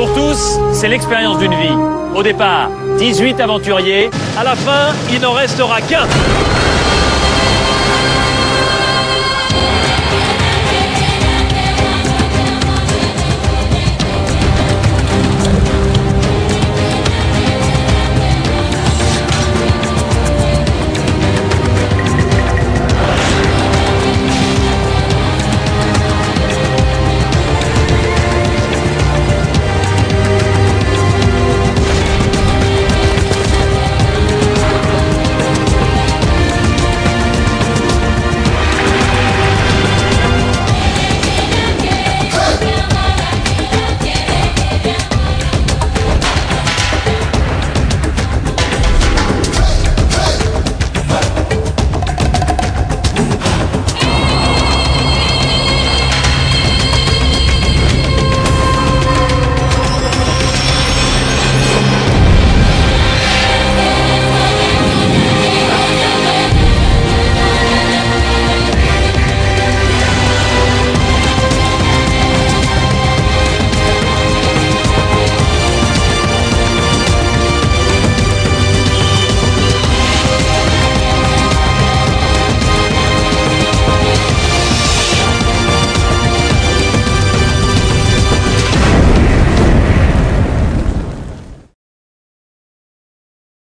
Pour tous, c'est l'expérience d'une vie. Au départ, 18 aventuriers. À la fin, il n'en restera qu'un.